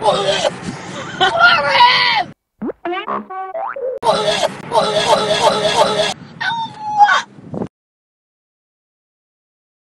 Warren!